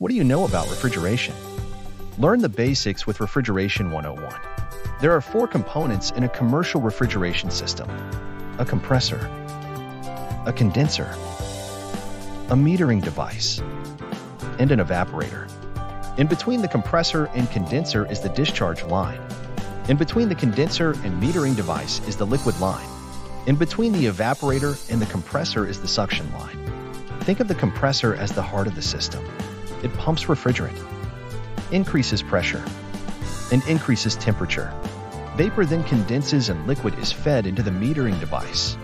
What do you know about refrigeration? Learn the basics with Refrigeration 101. There are four components in a commercial refrigeration system. A compressor, a condenser, a metering device, and an evaporator. In between the compressor and condenser is the discharge line. In between the condenser and metering device is the liquid line. In between the evaporator and the compressor is the suction line. Think of the compressor as the heart of the system. It pumps refrigerant, increases pressure, and increases temperature. Vapor then condenses and liquid is fed into the metering device.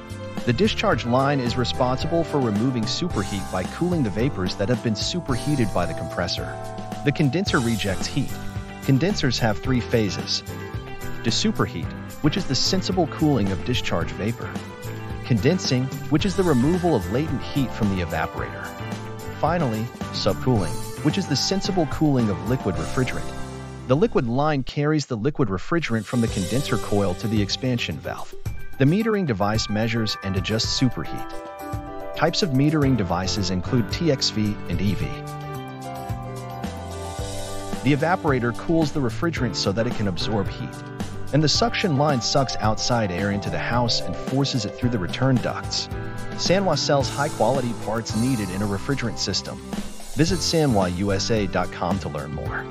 The discharge line is responsible for removing superheat by cooling the vapors that have been superheated by the compressor. The condenser rejects heat. Condensers have three phases. To Desuperheat, which is the sensible cooling of discharge vapor. Condensing, which is the removal of latent heat from the evaporator. Finally, subcooling, which is the sensible cooling of liquid refrigerant. The liquid line carries the liquid refrigerant from the condenser coil to the expansion valve. The metering device measures and adjusts superheat. Types of metering devices include TXV and EV. The evaporator cools the refrigerant so that it can absorb heat, and the suction line sucks outside air into the house and forces it through the return ducts. Sanhua sells high-quality parts needed in a refrigerant system. Visit sanhuausa.com to learn more.